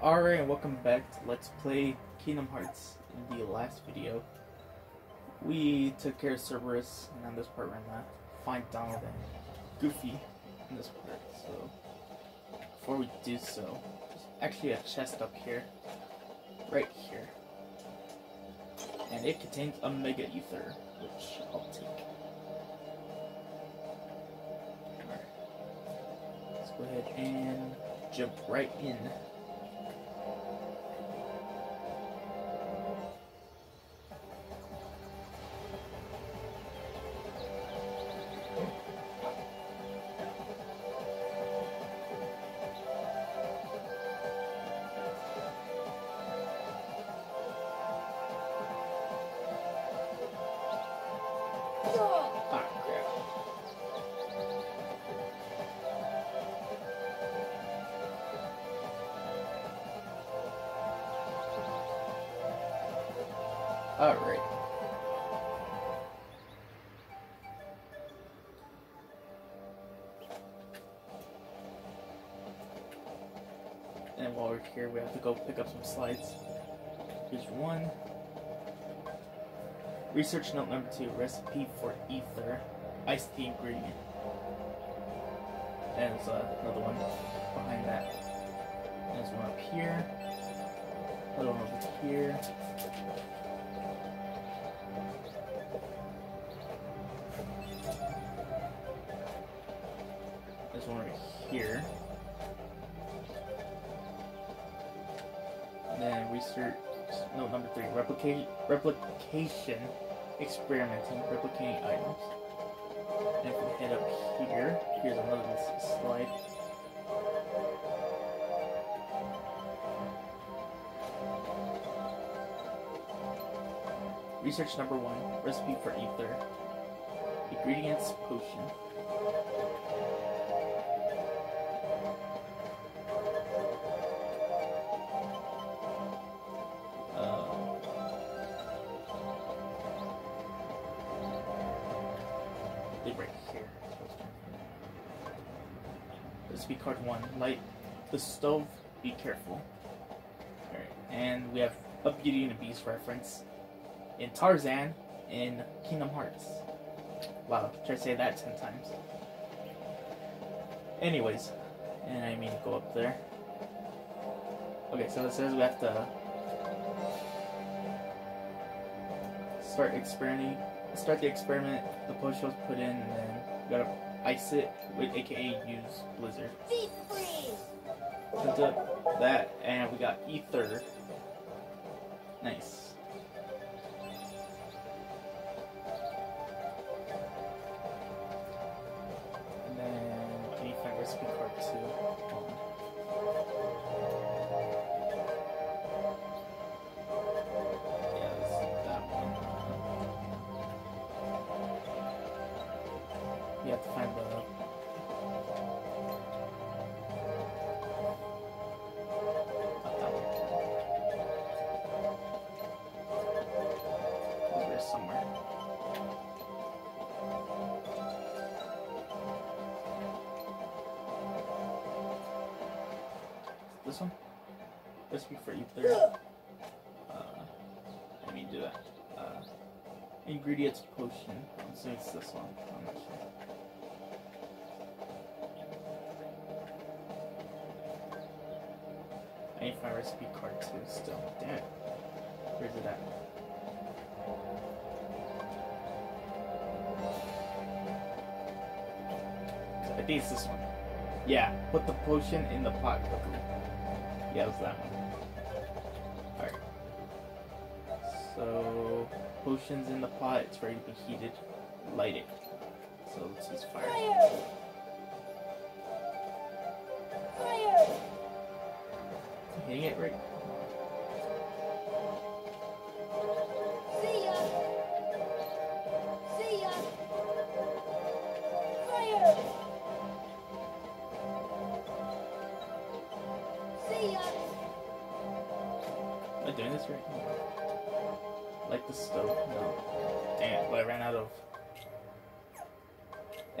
Alright, and welcome back to Let's Play Kingdom Hearts. In the last video, we took care of Cerberus, and on this part we're gonna find Donald and Goofy in this part. So, before we do so, there's actually a chest up here, right here. And it contains a Mega Ether, which I'll take. Alright. Let's go ahead and jump right in. Have to go pick up some slides. Here's one. Research note number two recipe for ether. Ice tea ingredient. And there's uh, another one behind that. There's one up here. Another one over here. There's one right here. Research note number three replicate replication experimenting replicating items. And if we head up here, here's another slide. Research number one recipe for ether. Ingredients potion. The stove. Be careful. Alright, and we have a Beauty and the Beast reference in Tarzan in Kingdom Hearts. Wow, try to say that ten times. Anyways, and I mean go up there. Okay, so it says we have to start experimenting. Start the experiment. The potion was put in, and then we gotta ice it, with aka use Blizzard. Picked up that, and we got ether. Nice. And then find recipe card two? Hold. Yeah, that one. You have to find the Recipe for ether. Uh, let me do that. Uh, ingredients potion. I'm assuming it's this one. I'm not sure. I need my recipe card too still. Damn. Where's it at? I think it's this one. Yeah, put the potion in the pot quickly. Yeah, it was that one. Alright. So, potion's in the pot, it's ready to be heated. Light it. So let's use fire. Fire! Fire! Hitting it right. Am I doing this right? Now. Like the stove? No. It, but I ran out of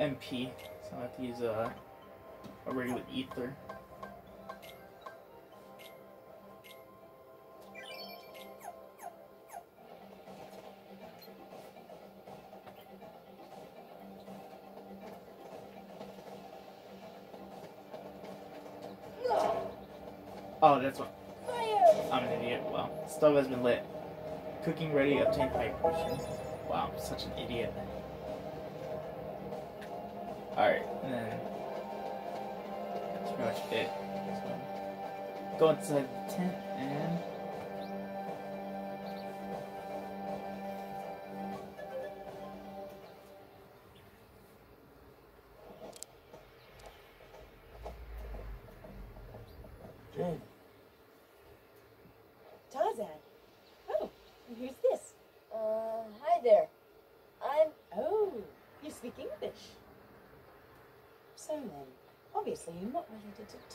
MP, so I have to use a, a regular ether. Stove has been lit. Cooking ready. Obtain pipe potion. Wow, I'm such an idiot. Alright, and then. That's pretty much it. Go inside the tent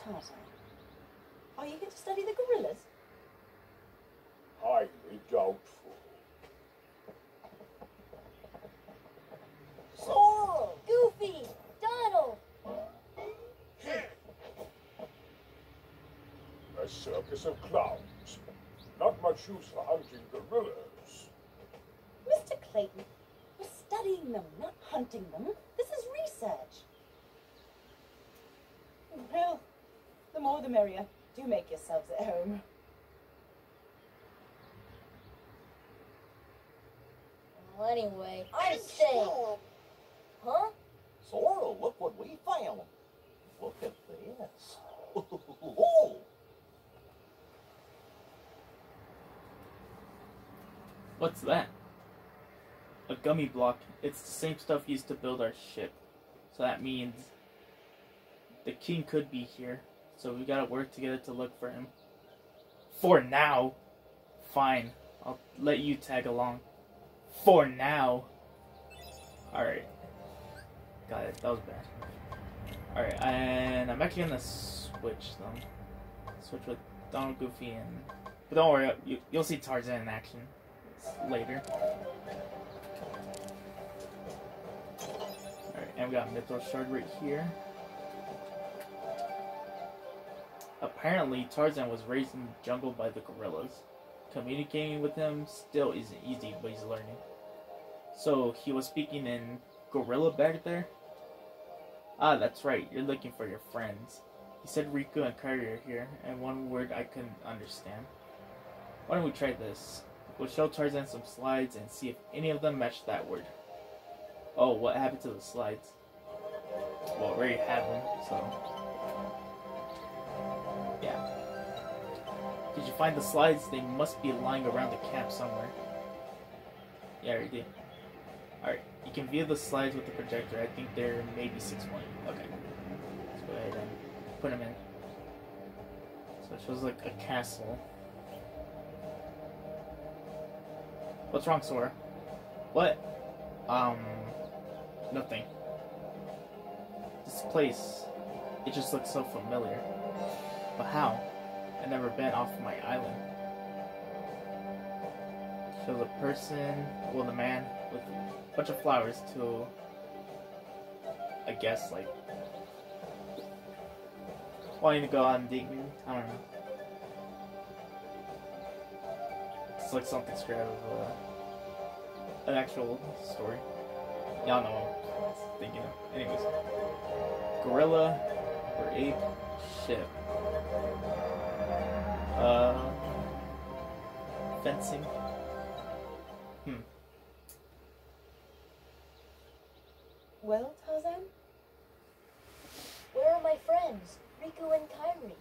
Tarzan. Are oh, you here to study the gorillas? highly doubtful. Sora! Goofy! Donald! Hmm. A circus of clowns. Not much use for hunting gorillas. Mr. Clayton, we're studying them, not hunting them. This is research. Well, the more the merrier. Do make yourselves at home. Well, anyway, I'm staying. Huh? Sora, look what we found. Look at this. What's that? A gummy block. It's the same stuff used to build our ship. So that means the king could be here. So we gotta work together to look for him. For now. Fine. I'll let you tag along. For now. Alright. Got it. That was bad. Alright, and I'm actually gonna switch them. Switch with Donald Goofy and. But don't worry, you, you'll see Tarzan in action later. Alright, and we got Mythril Shard right here. Apparently, Tarzan was raised in the jungle by the gorillas. Communicating with him still isn't easy, but he's learning. So, he was speaking in gorilla back there? Ah, that's right, you're looking for your friends. He said Riku and Kairi are here, and one word I couldn't understand. Why don't we try this? We'll show Tarzan some slides and see if any of them match that word. Oh, what happened to the slides? Well, we already have them, so. Did you find the slides? They must be lying around the camp somewhere. Yeah, I did. Alright, you can view the slides with the projector. I think they're maybe 6.0. Okay. Let's go ahead and put them in. So it shows like a castle. What's wrong, Sora? What? Um, nothing. This place, it just looks so familiar. But how? I've never been off my island. So the person, well, the man with a bunch of flowers to, I guess, like, wanting to go out and date me. I don't know. It's like something straight out of uh, an actual story. Y'all know what I was thinking of. Anyways. Gorilla or ape ship. Uh fencing. Hmm. Well, Tarzan? Where are my friends? Riku and Kairi.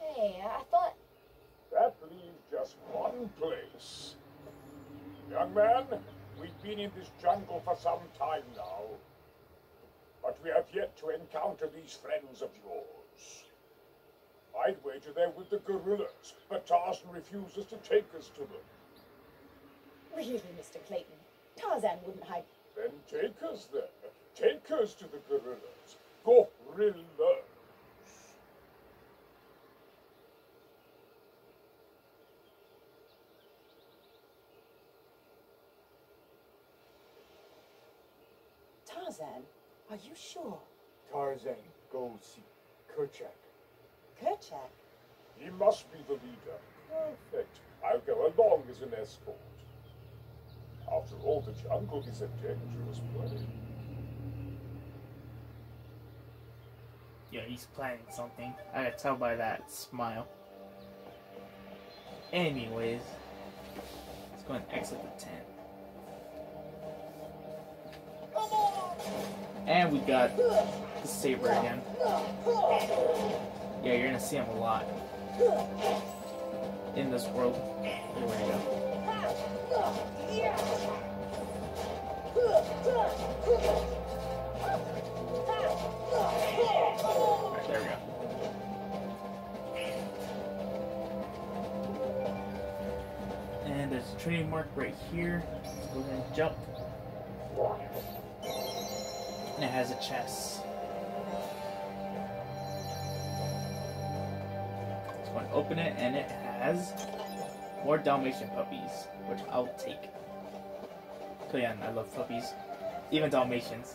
Hey, I thought. That leaves just one place. Young man, we've been in this jungle for some time now. We have yet to encounter these friends of yours. I'd wager they're with the gorillas, but Tarzan refuses to take us to them. Really, Mr. Clayton, Tarzan wouldn't hide. Then take us there. Take us to the gorillas. Gorillas. Tarzan, are you sure? Tarzan, go see Kerchak. Kerchak? He must be the leader. Perfect. I'll go along as an escort. After all, the jungle is a dangerous place. Yeah, he's planning something. I can tell by that smile. Anyways, let's go and exit the tent. And we got the saber again. Yeah, you're gonna see him a lot in this world. We go. There we go. And there's a training mark right here. Let's go ahead and jump. And it has a chest. Let's go and open it, and it has more Dalmatian puppies, which I'll take. So yeah, I love puppies. Even Dalmatians.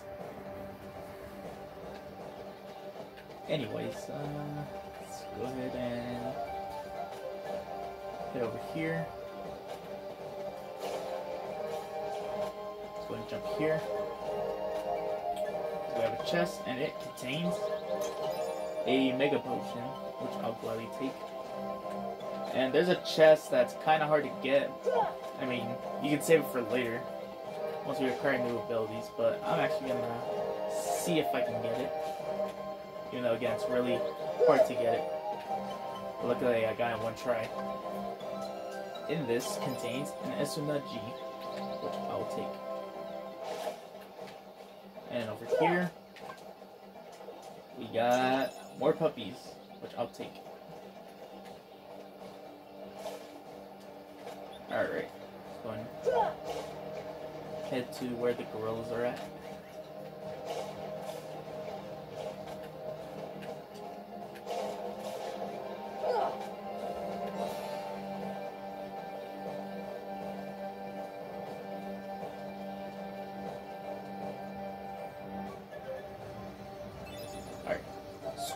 Anyways, uh, let's go ahead and head over here. Let's go and jump here. We have a chest, and it contains a mega potion, which I'll gladly take. And there's a chest that's kind of hard to get. I mean, you can save it for later once we acquire new abilities, but I'm actually gonna see if I can get it. Even though, again, it's really hard to get it. But luckily, I got it one try. In this contains an Esuna G, which I'll take. And over here, we got more puppies, which I'll take. Alright, going head to where the gorillas are at.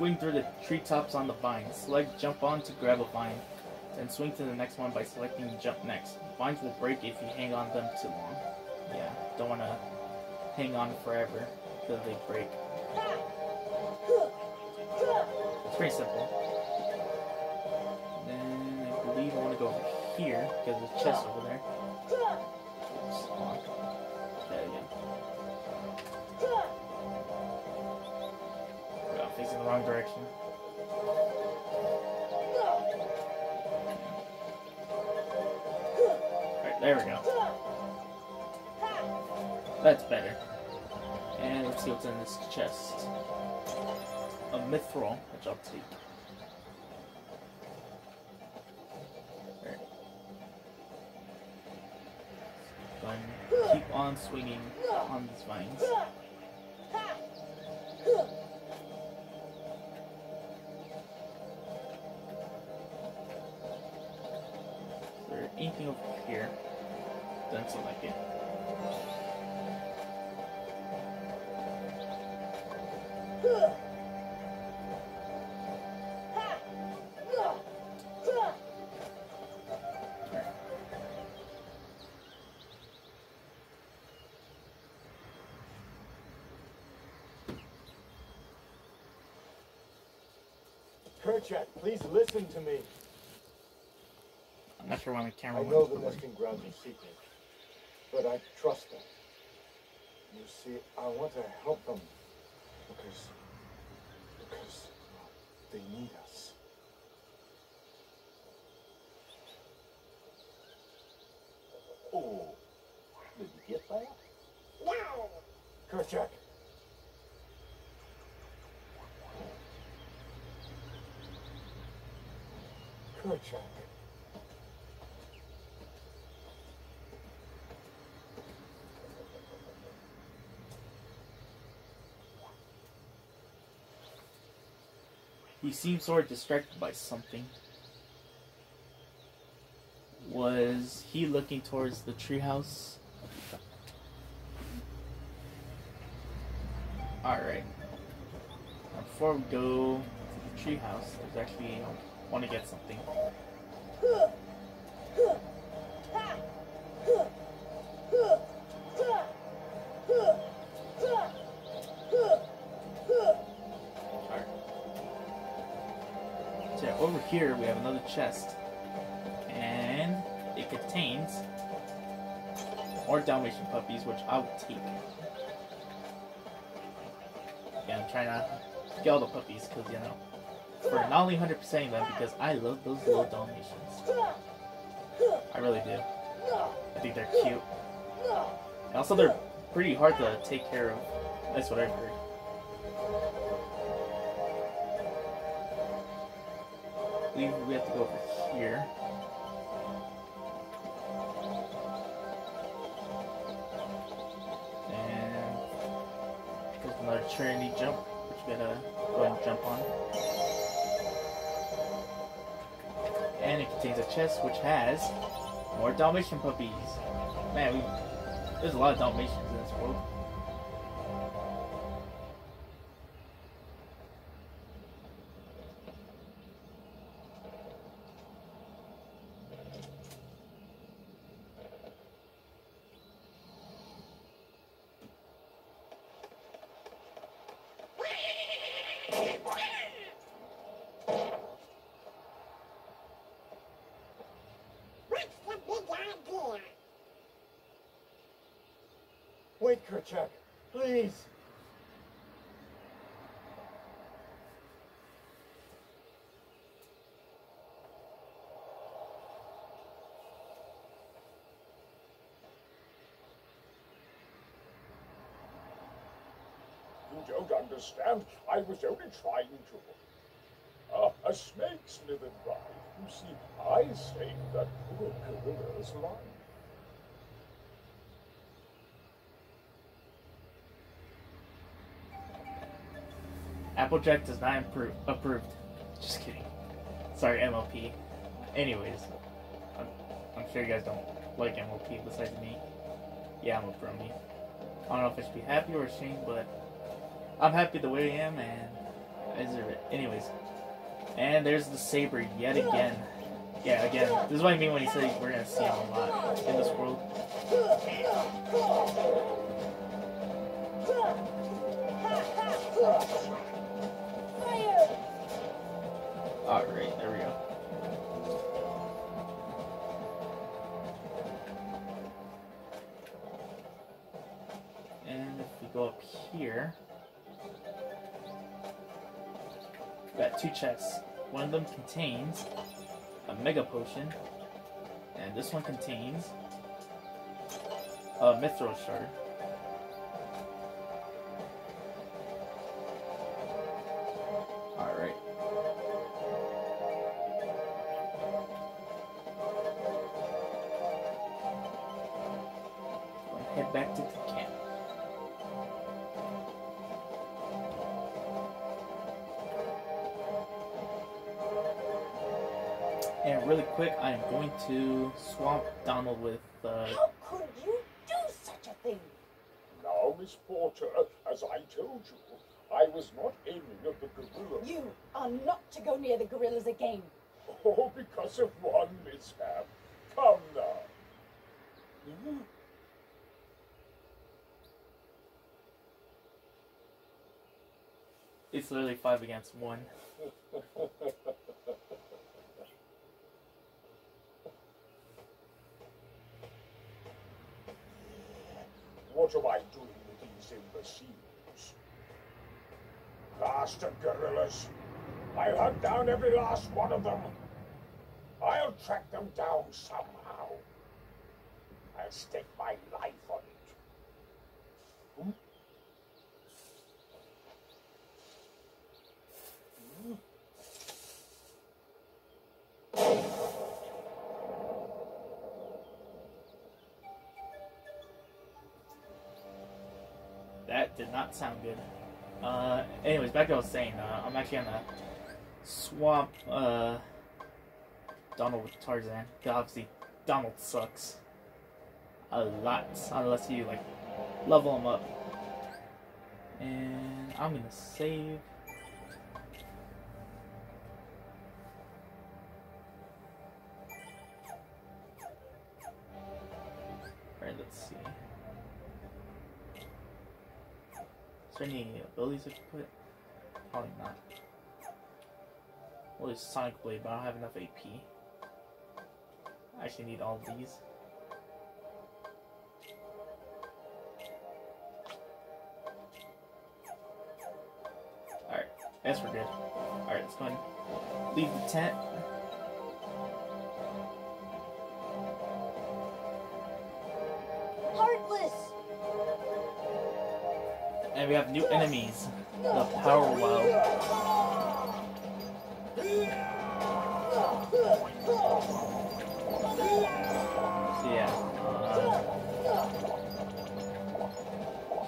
Swing through the treetops on the vine. Select jump on to grab a vine. Then swing to the next one by selecting jump next. Vines will break if you hang on them too long. Yeah, don't want to hang on forever because they break. It's pretty simple. Then I believe I want to go over here because there's a chest over there. Oops, hold on. Try facing the wrong direction. Alright, there we go. That's better. And let's see what's in this chest. A mithril, which I'll take. Keep on swinging on these vines. Anything over here? Doesn't like it. Kerchak, please listen to me. I'm not sure when the camera I went. know the nesting grounds are secret, but I trust them. You see, I want to help them because because well, they need us. Oh, did you get that? Kerchak. Kerchak. He seemed sort of distracted by something. Was he looking towards the treehouse? Alright. Before we go to the treehouse, there's actually I want to get something. puppies, which I will take. Yeah, I'm trying to get all the puppies, because, you know, for not only 100%ing them, because I love those little Dalmatians. I really do. I think they're cute. And also, they're pretty hard to take care of. That's what I've heard. We have to go over here. Trinity jump, which we gotta go and jump on. And it contains a chest which has more Dalmatian puppies. Man, we, there's a lot of Dalmatians in this world. Wait, Kerchak, please. You don't understand. I was only trying to. Uh, a snake slithered by. You see, I saved that poor gorilla's life. Applejack does not improve, approved. Just kidding. Sorry, MLP. Anyways, I'm, I'm sure you guys don't like MLP besides me. Yeah, I'm a brony. I don't know if I should be happy or ashamed, but I'm happy the way I am, and I deserve it. Anyways, and there's the saber yet again. Yeah, again. This is what I mean when he said we're gonna see him a lot in this world. Alright, there we go. And if we go up here, got two chests. One of them contains a mega potion, and this one contains a mithril shard. Alright. Head back to really quick, I am going to swamp Donald with uh, How could you do such a thing? Now, Miss Porter, as I told you, I was not aiming at the gorilla. You are not to go near the gorillas again. Oh, because of one mishap. Come now. Hmm? it's literally five against one. What am I doing with these imbeciles? Bastard gorillas. I'll hunt down every last one of them. I'll track them down somehow. I'll stake my life on it. Hmm? That did not sound good. Uh, anyways, back to what I was saying. Uh, I'm actually gonna swap uh, Donald with Tarzan. Obviously, Donald sucks a lot unless you like level him up. And I'm gonna save. Alright, let's see. Is there any abilities I can put? Probably not. Well, it's Sonic Blade, but I don't have enough AP. I actually need all of these. Alright, guess we're good. Alright, let's go ahead and leave the tent. Heartless! And we have new enemies. The Powerwild.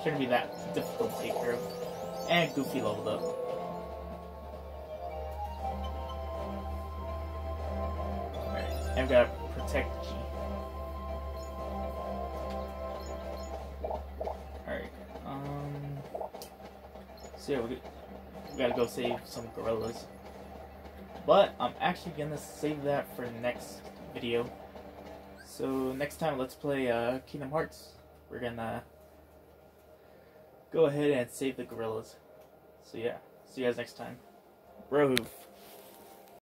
Shouldn't be that difficult to take care of. And Goofy leveled up. Alright, and we gotta protect G. Alright, um. So yeah, we, we gotta go save some gorillas. But I'm actually gonna save that for the next video. So next time, let's play uh, Kingdom Hearts. We're gonna go ahead and save the gorillas. So yeah, see you guys next time. Bro.